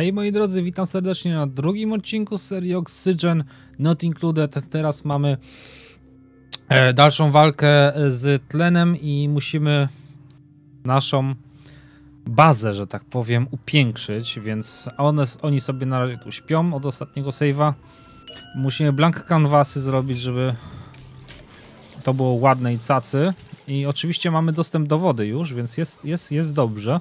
Hej moi drodzy, witam serdecznie na drugim odcinku serii Oxygen Not Included. Teraz mamy e, dalszą walkę z tlenem i musimy naszą bazę, że tak powiem, upiększyć, więc one, oni sobie na razie tu śpią od ostatniego save'a. Musimy blank canvasy zrobić, żeby to było ładne i cacy. I oczywiście mamy dostęp do wody już, więc jest, jest, jest dobrze.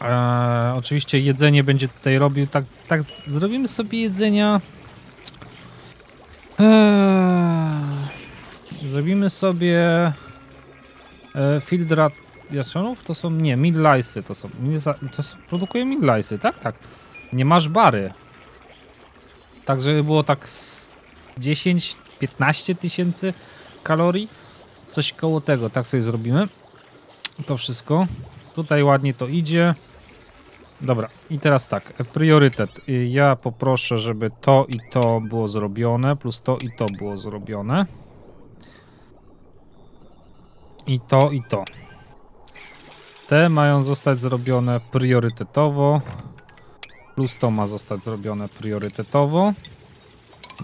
Eee, oczywiście jedzenie będzie tutaj robił. Tak, tak zrobimy sobie jedzenia. Eee, zrobimy sobie e, field ratiationów. To są nie, midlice'y to są. To są, produkuje midlice'y, tak? Tak. Nie masz bary. Tak, żeby było tak 10-15 tysięcy kalorii. Coś koło tego, tak sobie zrobimy. To wszystko. Tutaj ładnie to idzie. Dobra, i teraz tak, priorytet. Ja poproszę, żeby to i to było zrobione, plus to i to było zrobione. I to i to. Te mają zostać zrobione priorytetowo. Plus to ma zostać zrobione priorytetowo.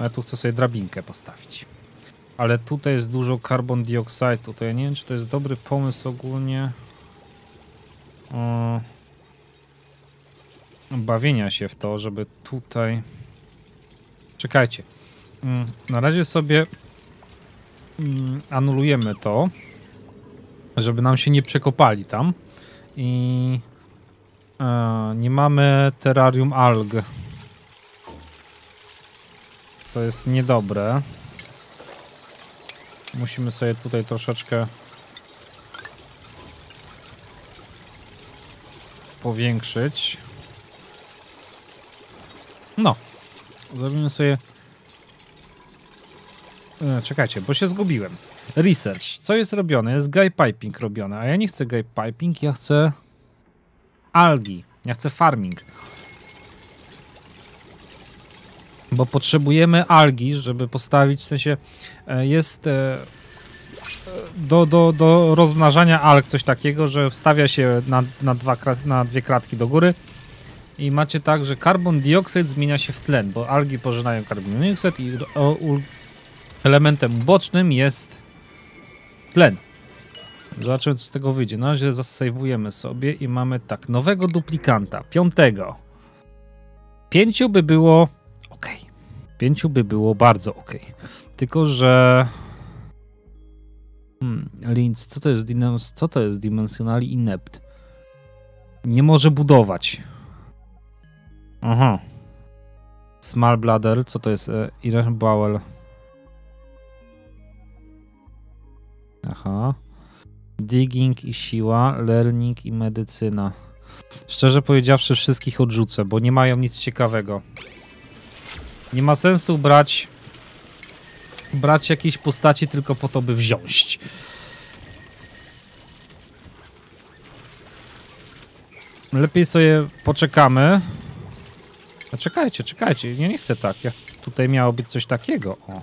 Ja tu chcę sobie drabinkę postawić. Ale tutaj jest dużo carbon dioxide. To ja nie wiem, czy to jest dobry pomysł ogólnie. O bawienia się w to, żeby tutaj... Czekajcie. Mm, na razie sobie mm, anulujemy to, żeby nam się nie przekopali tam. I e, nie mamy terrarium alg. Co jest niedobre. Musimy sobie tutaj troszeczkę powiększyć. No. Zrobimy sobie... E, czekajcie, bo się zgubiłem. Research. Co jest robione? Jest guy piping robione, a ja nie chcę guy piping, ja chcę algi. Ja chcę farming. Bo potrzebujemy algi, żeby postawić, w sensie e, jest e, do, do, do rozmnażania alg coś takiego, że wstawia się na, na, dwa, na dwie kratki do góry i macie tak, że carbon dioxyd zmienia się w tlen, bo algi pożynają carbon dioxyd i elementem bocznym jest tlen. Zobaczymy, co z tego wyjdzie. Na razie zasejwujemy sobie i mamy tak, nowego duplikanta, piątego. Pięciu by było ok. Pięciu by było bardzo ok. Tylko, że... Hmm, Linz, co to jest, co to jest Dimensionally Inept? Nie może budować. Aha. Small bladder, co to jest? E, Irene Bowell. Aha. Digging i siła, learning i medycyna. Szczerze powiedziawszy, wszystkich odrzucę, bo nie mają nic ciekawego. Nie ma sensu brać brać jakiejś postaci tylko po to, by wziąć. Lepiej sobie poczekamy. A czekajcie, czekajcie, ja nie chcę tak. Ja, tutaj miało być coś takiego. O.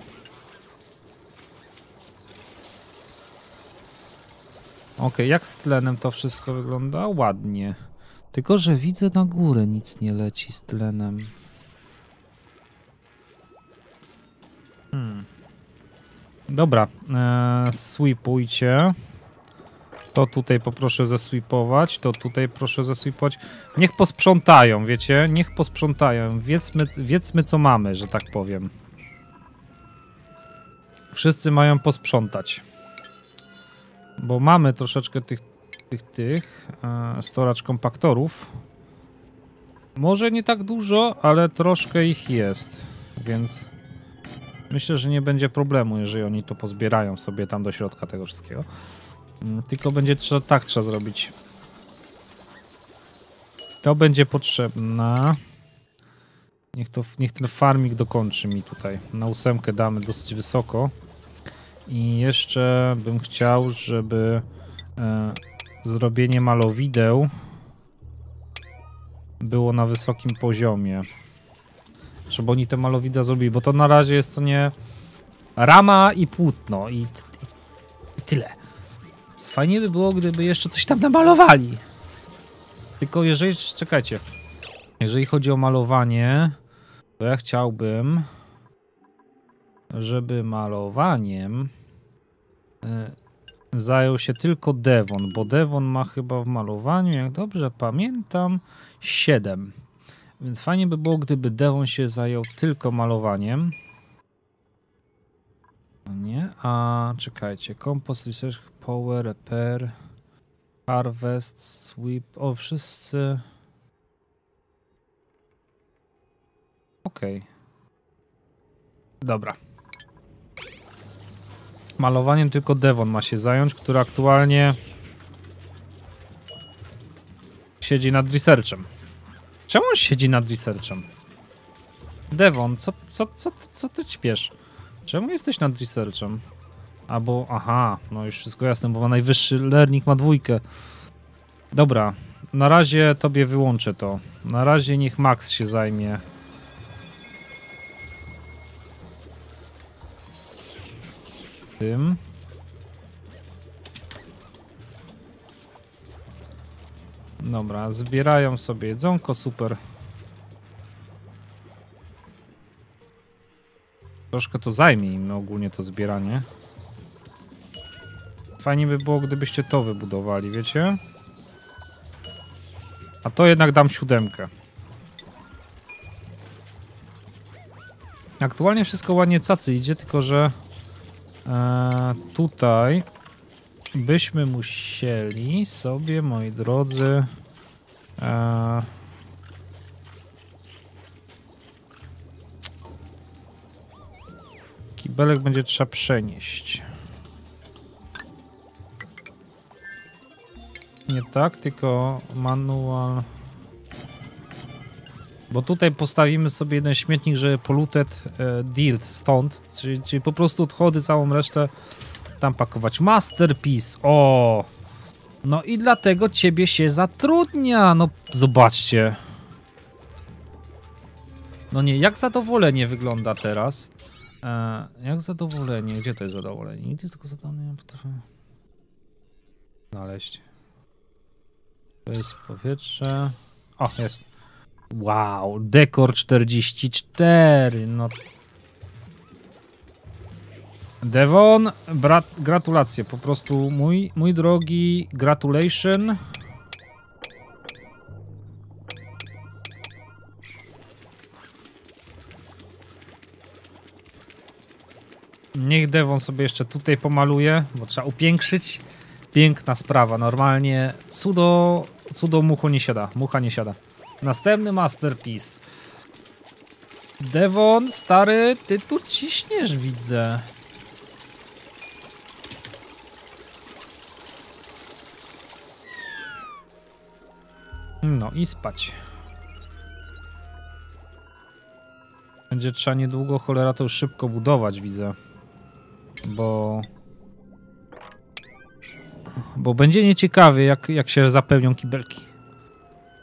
Ok, jak z tlenem to wszystko wygląda? Ładnie. Tylko, że widzę na górę nic nie leci z tlenem. Hmm. Dobra, eee, sweepujcie. To tutaj poproszę zesweepować, to tutaj proszę zesweepować. Niech posprzątają, wiecie? Niech posprzątają. Wiedzmy, wiedzmy co mamy, że tak powiem. Wszyscy mają posprzątać. Bo mamy troszeczkę tych, tych, tych e, storage kompaktorów. Może nie tak dużo, ale troszkę ich jest. Więc myślę, że nie będzie problemu, jeżeli oni to pozbierają sobie tam do środka tego wszystkiego. Mm, tylko będzie trzeba, tak trzeba zrobić. To będzie potrzebne. Niech, to, niech ten farmik dokończy mi tutaj. Na ósemkę damy dosyć wysoko. I jeszcze bym chciał, żeby e, zrobienie malowideł było na wysokim poziomie. Żeby oni te malowidła zrobili, bo to na razie jest to nie rama i płótno i, i, i tyle. Fajnie by było, gdyby jeszcze coś tam namalowali. Tylko jeżeli... Czekajcie. Jeżeli chodzi o malowanie, to ja chciałbym, żeby malowaniem y, zajął się tylko Devon, bo Devon ma chyba w malowaniu, jak dobrze pamiętam, 7. Więc fajnie by było, gdyby Devon się zajął tylko malowaniem. No nie, a czekajcie, Compost, Research, Power, Repair, Harvest, Sweep, o wszyscy... Okej. Okay. Dobra. Malowaniem tylko Devon ma się zająć, który aktualnie siedzi nad researchem. Czemu on siedzi nad researchem? Devon, co, co, co, co ty ćpiesz? Czemu jesteś nad researchem? Albo, aha, no już wszystko jasne, bo ma najwyższy learning, ma dwójkę. Dobra, na razie tobie wyłączę to. Na razie niech Max się zajmie tym. Dobra, zbierają sobie jedzonko, super. Troszkę to zajmie im ogólnie to zbieranie. Fajnie by było, gdybyście to wybudowali, wiecie? A to jednak dam siódemkę. Aktualnie wszystko ładnie cacy idzie, tylko że e, tutaj byśmy musieli sobie, moi drodzy, e, kibelek będzie trzeba przenieść. Nie tak, tylko manual. Bo tutaj postawimy sobie jeden śmietnik, że polluted e, dealt stąd, czyli, czyli po prostu odchody, całą resztę tam pakować. Masterpiece, o! No i dlatego ciebie się zatrudnia, no zobaczcie. No nie, jak zadowolenie wygląda teraz. E, jak zadowolenie, gdzie to jest zadowolenie? Nigdy tylko zadowolenie potrafię znaleźć. To jest powietrze. O, jest. Wow, dekor 44, no. Devon, brat, gratulacje, po prostu mój, mój drogi, gratulation. Niech Devon sobie jeszcze tutaj pomaluje, bo trzeba upiększyć. Piękna sprawa, normalnie cudo, cudo mucho nie siada, mucha nie siada. Następny masterpiece. Devon, stary, ty tu ciśniesz, widzę. No i spać. Będzie trzeba niedługo, cholera, to już szybko budować, widzę. Bo... Bo będzie nieciekawie, jak, jak się zapełnią kibelki.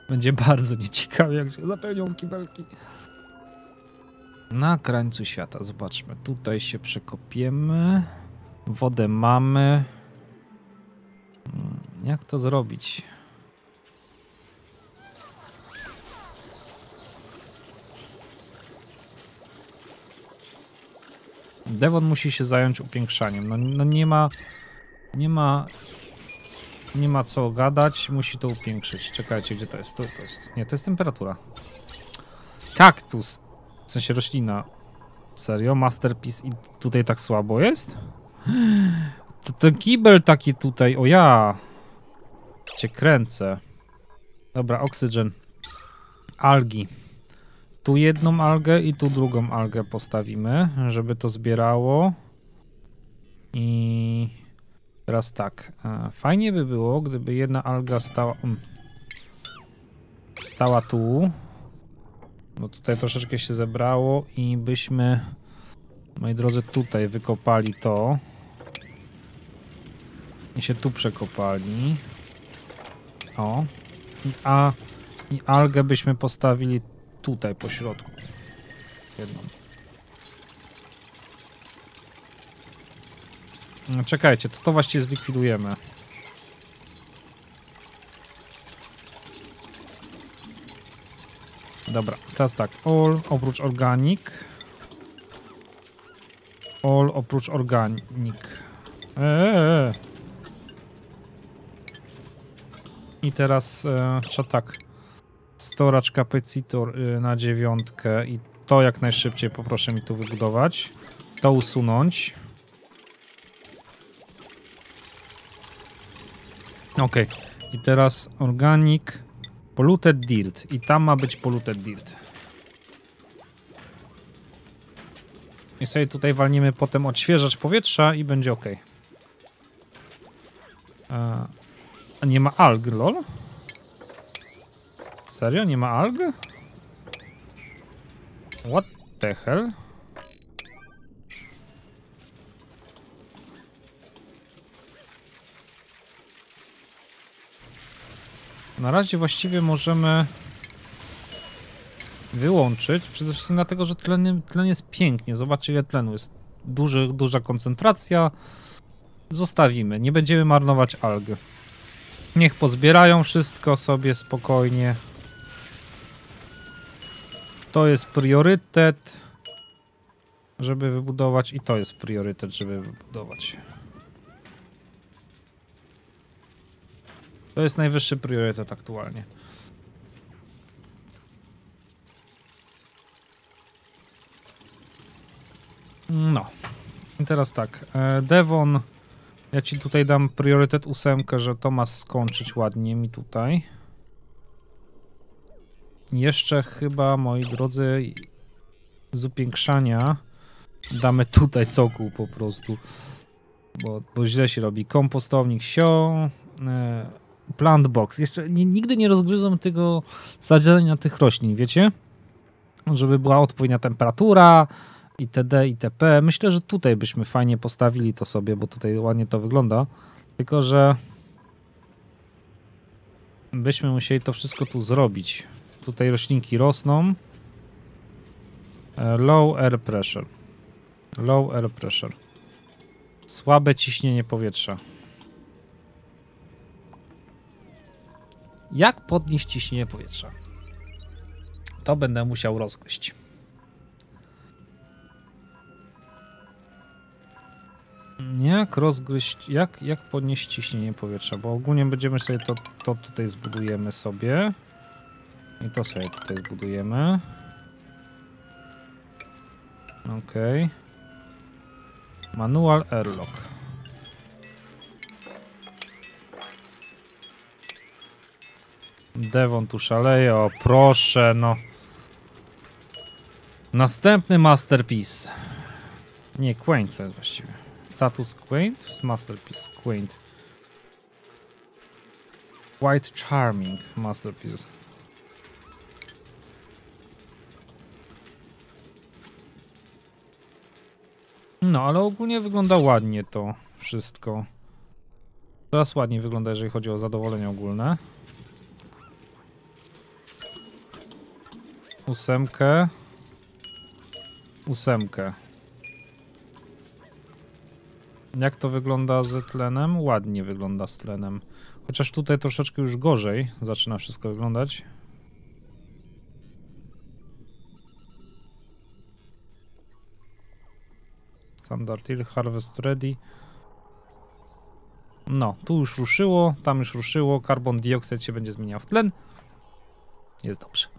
Będzie bardzo nieciekawie, jak się zapełnią kibelki. Na krańcu świata, zobaczmy. Tutaj się przekopiemy. Wodę mamy. Hmm, jak to zrobić? Devon musi się zająć upiększaniem. No, no nie ma... Nie ma nie ma co gadać, musi to upiększyć. Czekajcie, gdzie to jest? To, to jest. Nie, to jest temperatura. Kaktus. W sensie roślina. Serio? Masterpiece i tutaj tak słabo jest? To ten kibel taki tutaj, o ja. Cię kręcę. Dobra, oksygen. Algi. Tu jedną algę i tu drugą algę postawimy, żeby to zbierało. I Teraz tak. E, fajnie by było, gdyby jedna alga stała... Um, stała tu. Bo tutaj troszeczkę się zebrało i byśmy, moi drodzy, tutaj wykopali to. I się tu przekopali. O. I, a, i algę byśmy postawili tutaj po środku. Jedną. No, czekajcie, to to właściwie zlikwidujemy. Dobra, teraz tak. All oprócz organic. All oprócz organic. Eee. I teraz e, trzeba tak. Storage capacitor y, na dziewiątkę i to jak najszybciej poproszę mi tu wybudować. To usunąć. Ok. I teraz organic polluted dirt. I tam ma być polluted dirt. I sobie tutaj walniemy potem odświeżacz powietrza i będzie ok. A nie ma alg, lol? Serio? Nie ma alg? What the hell? Na razie właściwie możemy wyłączyć. Przede wszystkim dlatego, że tlen, tlen jest pięknie. Zobaczcie ile tlenu jest. Duży, duża koncentracja. Zostawimy. Nie będziemy marnować alg. Niech pozbierają wszystko sobie spokojnie. To jest priorytet, żeby wybudować i to jest priorytet, żeby wybudować. To jest najwyższy priorytet aktualnie. No. I teraz tak. E, Devon, ja ci tutaj dam priorytet ósemkę, że to ma skończyć ładnie mi tutaj. Jeszcze chyba, moi drodzy, z upiększania damy tutaj cokół po prostu. Bo, bo źle się robi. Kompostownik sio, e, plant box. Jeszcze nie, nigdy nie rozgryzłem tego zadzielenia tych roślin, wiecie? Żeby była odpowiednia temperatura, itd., itp. Myślę, że tutaj byśmy fajnie postawili to sobie, bo tutaj ładnie to wygląda. Tylko, że byśmy musieli to wszystko tu zrobić. Tutaj roślinki rosną. Low air pressure. Low air pressure. Słabe ciśnienie powietrza. Jak podnieść ciśnienie powietrza? To będę musiał rozgryźć. Jak rozgryźć, jak, jak podnieść ciśnienie powietrza? Bo ogólnie będziemy sobie to, to tutaj zbudujemy sobie. I to sobie tutaj zbudujemy. Ok. Manual airlock. Devon tu szaleje, o proszę, no. Następny masterpiece. Nie, Quaint to jest właściwie. Status Quaint? Masterpiece, Quaint. White Charming masterpiece. No, ale ogólnie wygląda ładnie to wszystko. Teraz ładnie wygląda, jeżeli chodzi o zadowolenie ogólne. Ósemkę. Ósemkę. Jak to wygląda z tlenem? Ładnie wygląda z tlenem. Chociaż tutaj troszeczkę już gorzej zaczyna wszystko wyglądać. Standard Hill, Harvest Ready. No, tu już ruszyło, tam już ruszyło. Carbon dioxide się będzie zmieniał w tlen. Jest dobrze.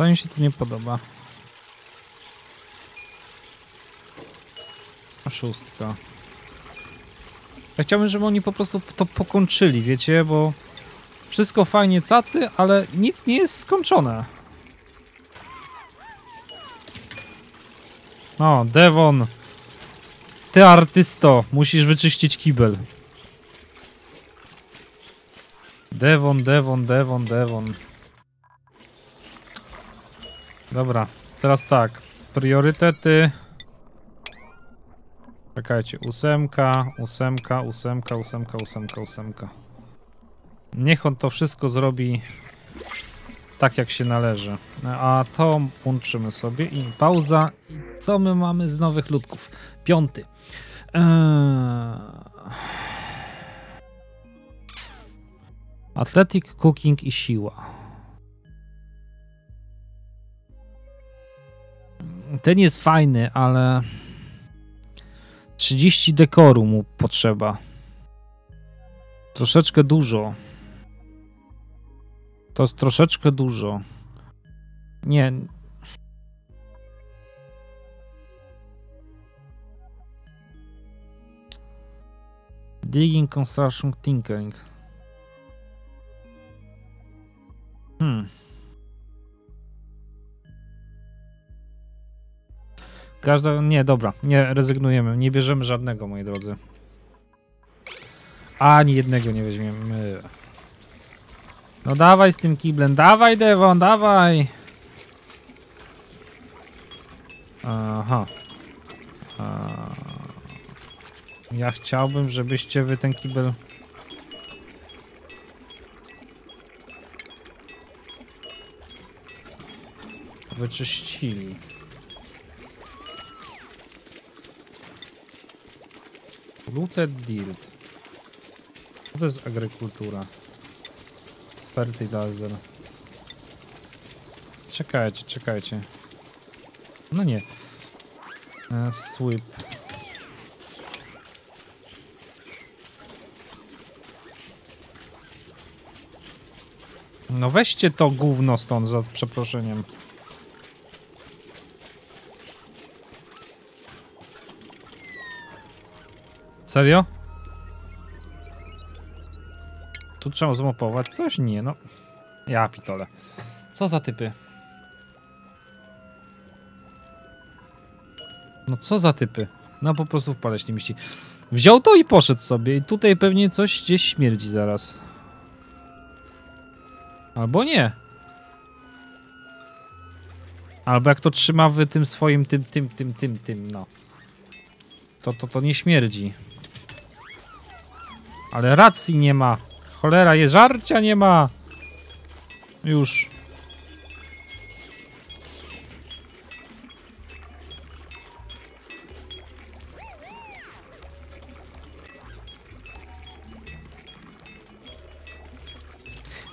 Co mi się tu nie podoba? Szóstka. Ja chciałbym, żeby oni po prostu to pokończyli, wiecie, bo wszystko fajnie cacy, ale nic nie jest skończone. O, Devon. Ty artysto, musisz wyczyścić kibel. Devon, Devon, Devon, Devon. Dobra, teraz tak. Priorytety. Czekajcie, ósemka, ósemka, ósemka, ósemka, ósemka, ósemka. Niech on to wszystko zrobi tak, jak się należy. A to łączymy sobie i pauza i Co my mamy z nowych ludków? Piąty. Eee... Athletic, cooking i siła. Ten jest fajny, ale 30 dekoru mu potrzeba. Troszeczkę dużo. To jest troszeczkę dużo. Nie. Digging, construction, tinkering. Hmm. Każda. Nie, dobra. Nie, rezygnujemy. Nie bierzemy żadnego, moi drodzy. Ani jednego nie weźmiemy. No dawaj z tym kiblem. Dawaj, Devon, dawaj. Aha. Ja chciałbym, żebyście wy ten kibel... Wyczyścili. Looted dirt. Co to jest agrikultura? Fertilizer. Czekajcie, czekajcie. No nie. E, sweep. No weźcie to gówno stąd, za przeproszeniem. Serio? Tu trzeba zmopować coś? Nie, no. Ja pitole. Co za typy? No co za typy? No po prostu wpalać nie mieści. Wziął to i poszedł sobie. I tutaj pewnie coś gdzieś śmierdzi zaraz. Albo nie. Albo jak to trzyma w tym swoim tym, tym, tym, tym, tym, no. To, to, to nie śmierdzi. Ale racji nie ma. Cholera, je żarcia nie ma. Już.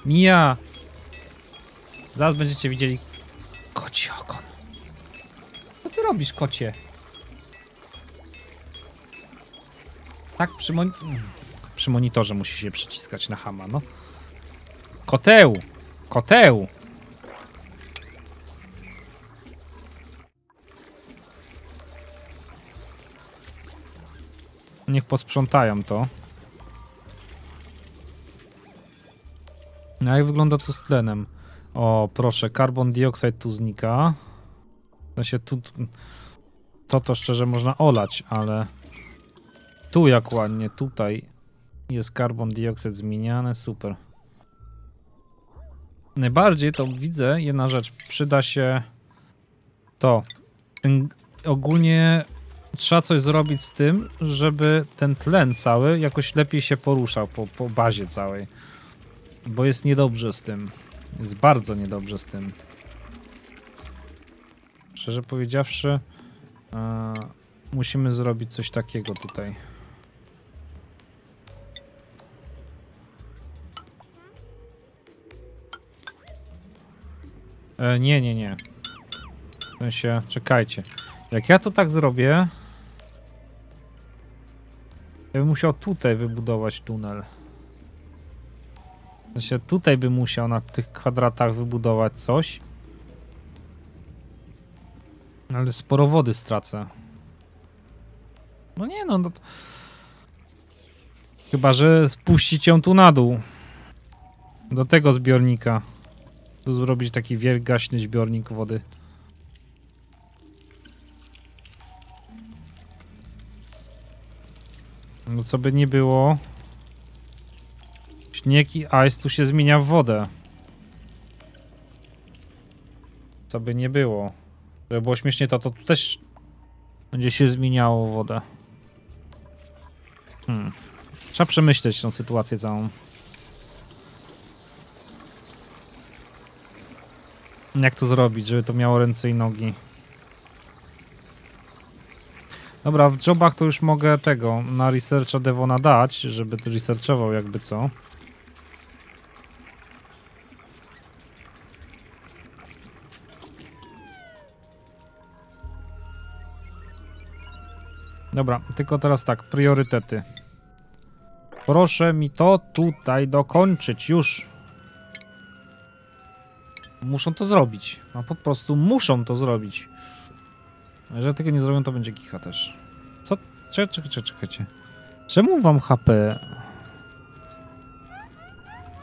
Mija. Zaraz będziecie widzieli koci ogon. Co ty robisz, kocie? Tak, przy, mon przy monitorze musi się przyciskać na hama, no. Koteł! Koteł! Niech posprzątają to. No jak wygląda to z tlenem? O, proszę, carbon dioxide tu znika. W sensie tu... To to szczerze można olać, ale... Tu jak ładnie, tutaj jest carbon dioxide zmieniany, super. Najbardziej to widzę, jedna rzecz, przyda się to. Ogólnie trzeba coś zrobić z tym, żeby ten tlen cały jakoś lepiej się poruszał po, po bazie całej. Bo jest niedobrze z tym. Jest bardzo niedobrze z tym. Szczerze powiedziawszy, e, musimy zrobić coś takiego tutaj. E, nie, nie, nie. W sensie, czekajcie. Jak ja to tak zrobię... Ja bym musiał tutaj wybudować tunel. W sensie, tutaj bym musiał na tych kwadratach wybudować coś. Ale sporo wody stracę. No nie no, no Chyba, że spuścić ją tu na dół. Do tego zbiornika. Zrobić taki wielgaśny zbiornik wody. No co by nie było. Śnieg i ice tu się zmienia w wodę. Co by nie było. Żeby było śmiesznie to, to tu też będzie się zmieniało wodę. Hmm. Trzeba przemyśleć tą sytuację całą. Jak to zrobić, żeby to miało ręce i nogi? Dobra, w jobach to już mogę tego na researcha Devona dać, żeby to researchował jakby co. Dobra, tylko teraz tak, priorytety. Proszę mi to tutaj dokończyć już. Muszą to zrobić. A po prostu muszą to zrobić. Jeżeli tego nie zrobią, to będzie kicha też. Co? Czekajcie, czekajcie, czekajcie. Czemu wam HP...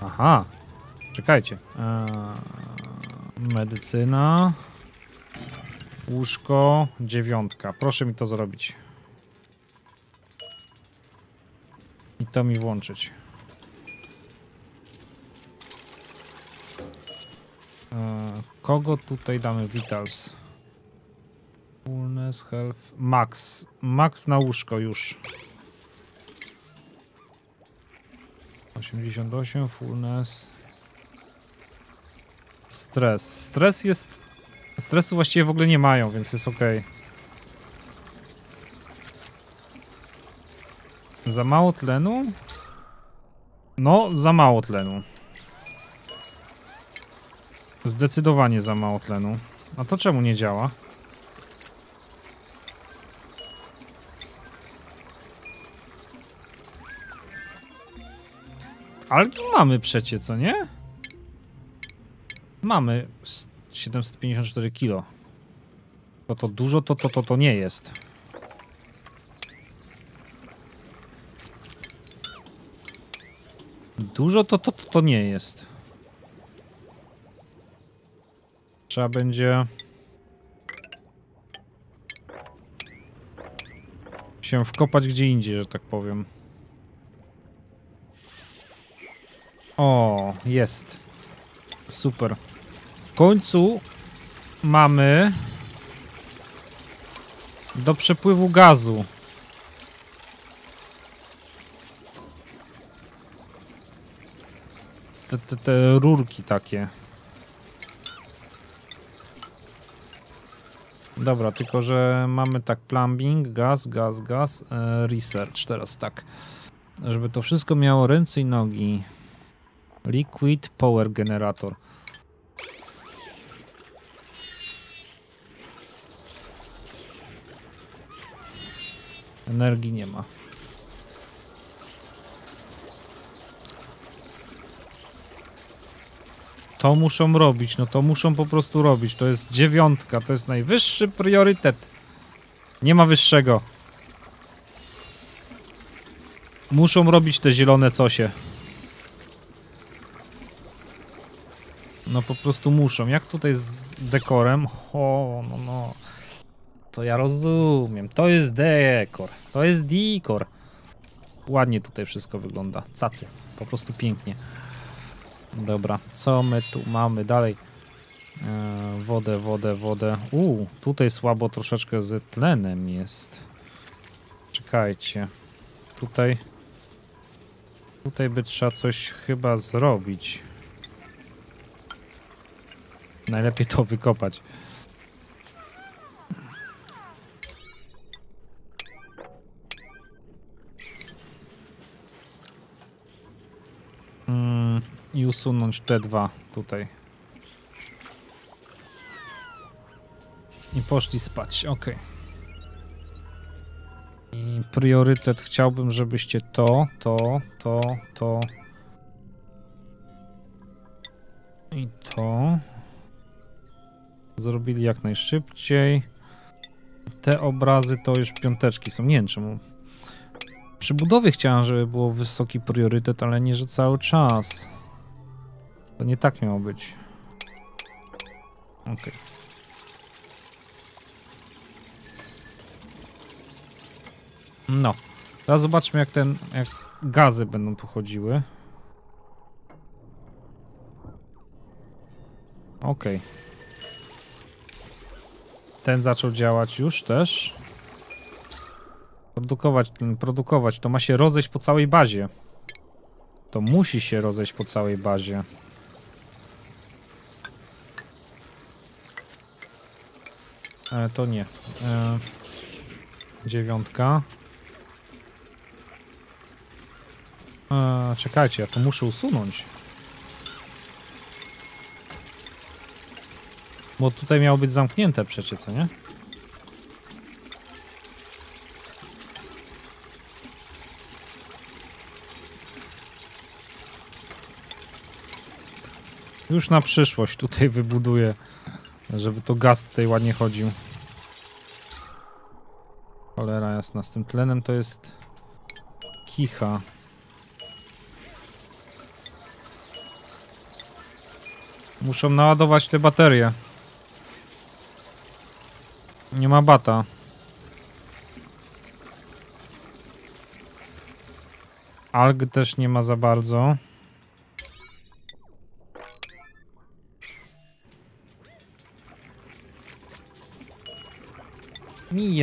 Aha. Czekajcie. Eee, medycyna. Łóżko. Dziewiątka. Proszę mi to zrobić. I to mi włączyć. Eee, kogo tutaj damy Vitals? Fullness, health, max. Max na łóżko już. 88, fullness. Stres. Stres jest... Stresu właściwie w ogóle nie mają, więc jest ok. Za mało tlenu? No, za mało tlenu. Zdecydowanie za mało tlenu. A to czemu nie działa? Tu mamy przecie, co nie? Mamy 754 kilo. To to dużo, to to to, to nie jest. Dużo to to, to to nie jest. Trzeba będzie... się wkopać gdzie indziej, że tak powiem. O, jest. Super. W końcu mamy do przepływu gazu. Te, te, te rurki takie. Dobra, tylko że mamy tak plumbing, gaz, gaz, gaz, e, research teraz tak. Żeby to wszystko miało ręce i nogi. Liquid Power Generator. Energii nie ma. To muszą robić, no to muszą po prostu robić. To jest dziewiątka, to jest najwyższy priorytet. Nie ma wyższego. Muszą robić te zielone cosie. No po prostu muszą. Jak tutaj z dekorem? O, no no. To ja rozumiem. To jest dekor. To jest dekor. Ładnie tutaj wszystko wygląda. Cacy. Po prostu pięknie. Dobra, co my tu mamy dalej? E, wodę, wodę, wodę. U, tutaj słabo troszeczkę z tlenem jest. Czekajcie. Tutaj... Tutaj by trzeba coś chyba zrobić. Najlepiej to wykopać. I usunąć te dwa tutaj. I poszli spać, ok. I priorytet chciałbym, żebyście to, to, to, to i to zrobili jak najszybciej. Te obrazy to już piąteczki są. Nie wiem czemu. Przy budowie chciałem, żeby było wysoki priorytet, ale nie, że cały czas. Nie tak miało być. Ok. No. Teraz zobaczmy jak ten, jak gazy będą tu chodziły. Okej. Okay. Ten zaczął działać już też. Produkować, produkować. To ma się rozejść po całej bazie. To musi się rozejść po całej bazie. E, to nie. E, dziewiątka. Eee, czekajcie, ja to muszę usunąć. Bo tutaj miało być zamknięte przecie, co nie? Już na przyszłość tutaj wybuduję, żeby to gaz tutaj ładnie chodził. Cholera jasna, z tym tlenem to jest kicha. Muszą naładować te baterie. Nie ma bata. Alg też nie ma za bardzo.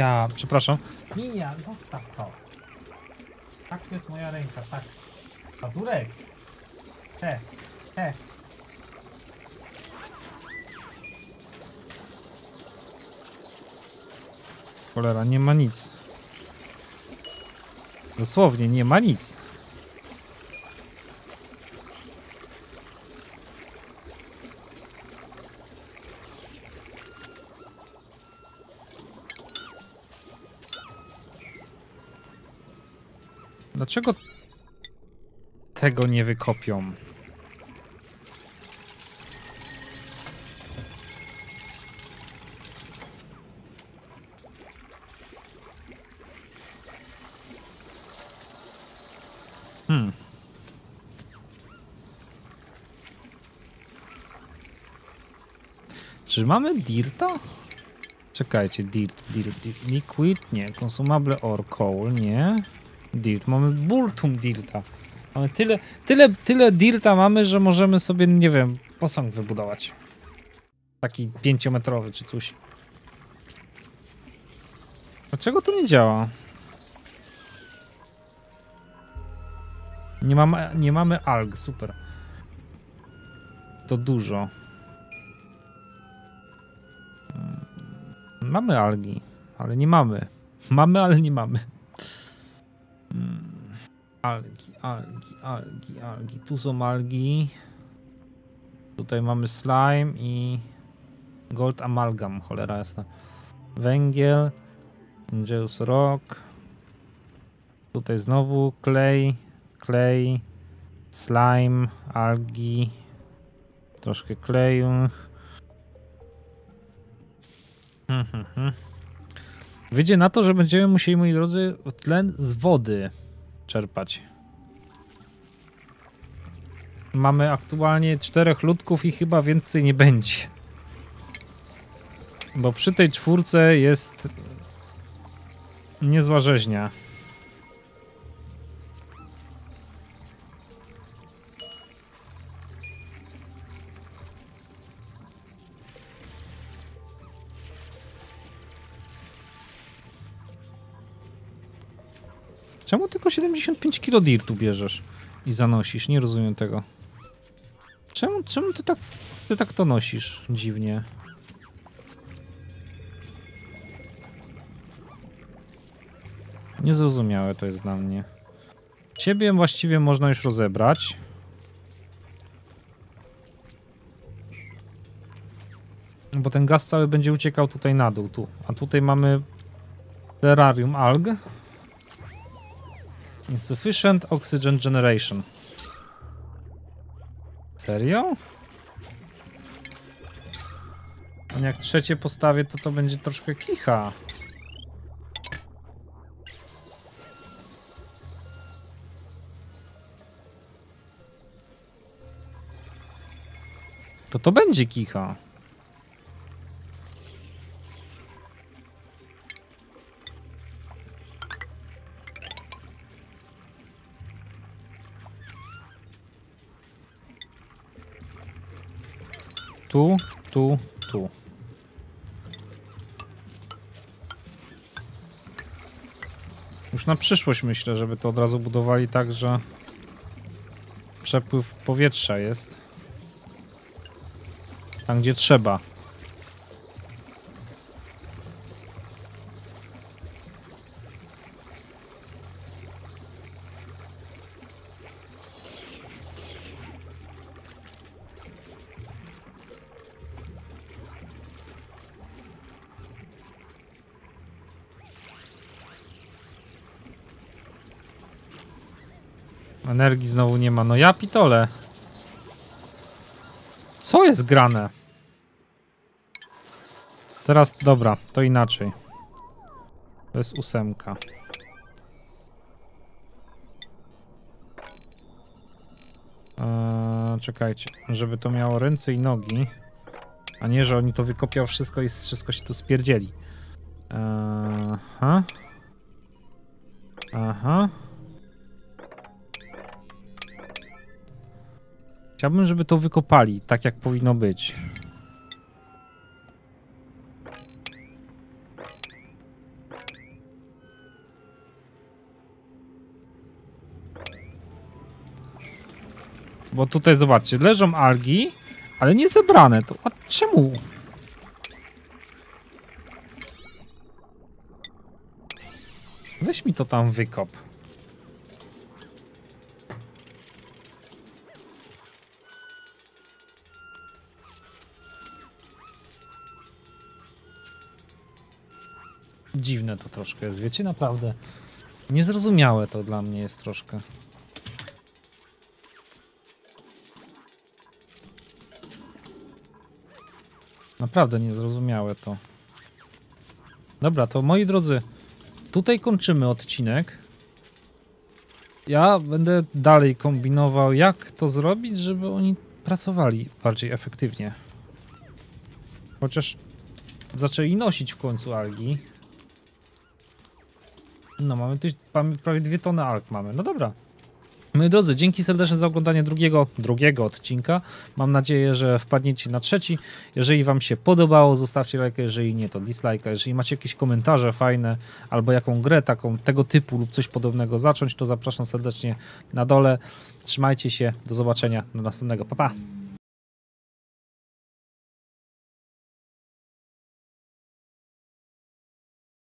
Mija, przepraszam. Mija, zostaw to. Tak to jest moja ręka, tak. Pazurek. Te, te. Cholera, nie ma nic. Dosłownie, nie ma nic. Dlaczego tego nie wykopią? Hmm. Czy mamy dirta? Czekajcie, dirt, dirt, dirt. Liquid? Nie. Consumable or coal? Nie. Dirt. Mamy bultum dirta. Mamy tyle, tyle, tyle dirta mamy, że możemy sobie, nie wiem, posąg wybudować. Taki pięciometrowy czy coś. Dlaczego to nie działa? Nie mamy, nie mamy alg, super. To dużo. Mm, Mamy algi, ale nie mamy. Mamy, ale nie mamy. Mm, Algi, algi, algi, algi. Tu są algi. Tutaj mamy slime i gold amalgam, cholera jasna. Węgiel, Angelus Rock. Tutaj znowu klej, klej, slime, algi, troszkę kleju. Hmm, hmm, hmm. Wyjdzie na to, że będziemy musieli, moi drodzy, tlen z wody czerpać. Mamy aktualnie czterech ludków i chyba więcej nie będzie. Bo przy tej czwórce jest niezła rzeźnia. Czemu tylko 75 kg dirtu bierzesz i zanosisz? Nie rozumiem tego. Czemu, czemu ty tak, ty tak to nosisz dziwnie? Niezrozumiałe to jest dla mnie. Ciebie właściwie można już rozebrać. Bo ten gaz cały będzie uciekał tutaj na dół, tu. A tutaj mamy terrarium alg. Insufficient oxygen generation. Serio? A jak trzecie postawię, to to będzie troszkę kicha. To to będzie kicha. Tu, tu, tu. Już na przyszłość myślę, żeby to od razu budowali tak, że przepływ powietrza jest. Tam, gdzie trzeba. Energii znowu nie ma. No ja pitole. Co jest grane? Teraz, dobra, to inaczej. To jest ósemka. Eee, czekajcie, żeby to miało ręce i nogi, a nie, że oni to wykopią wszystko i wszystko się tu spierdzieli. Eee, aha. Aha. Chciałbym, żeby to wykopali, tak jak powinno być. Bo tutaj zobaczcie, leżą algi, ale nie zebrane. To, a czemu? Weź mi to tam wykop. Dziwne to troszkę jest, wiecie, naprawdę. Niezrozumiałe to dla mnie jest troszkę. Naprawdę niezrozumiałe to. Dobra, to moi drodzy, tutaj kończymy odcinek. Ja będę dalej kombinował, jak to zrobić, żeby oni pracowali bardziej efektywnie. Chociaż zaczęli nosić w końcu algi. No, mamy, tu, mamy prawie dwie tony alg mamy. No dobra. Moi drodzy, dzięki serdeczne za oglądanie drugiego, drugiego odcinka. Mam nadzieję, że wpadniecie na trzeci. Jeżeli Wam się podobało, zostawcie lajkę, jeżeli nie, to dislike'a. Jeżeli macie jakieś komentarze fajne, albo jaką grę taką tego typu lub coś podobnego zacząć, to zapraszam serdecznie na dole. Trzymajcie się, do zobaczenia do następnego. Pa, pa!